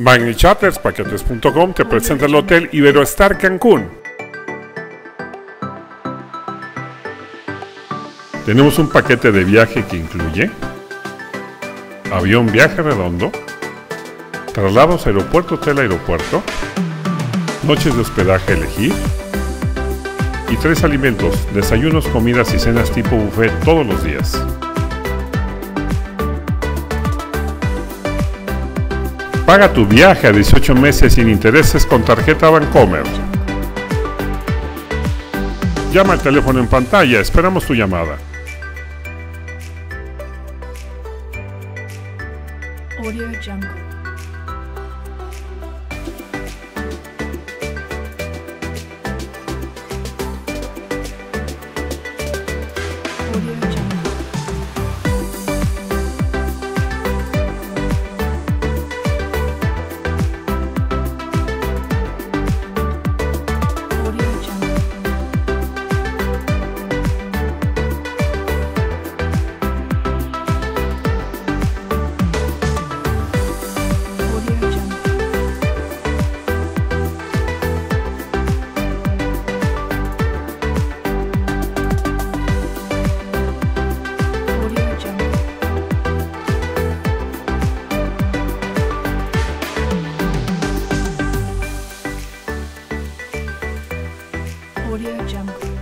Magni Charters Paquetes.com te presenta el Hotel Iberoestar Cancún. Tenemos un paquete de viaje que incluye avión viaje redondo, traslados aeropuerto hotel aeropuerto, noches de hospedaje a elegir y tres alimentos, desayunos, comidas y cenas tipo buffet todos los días. Paga tu viaje a 18 meses sin intereses con tarjeta Bancomer. Llama al teléfono en pantalla, esperamos tu llamada. Audio Jungle.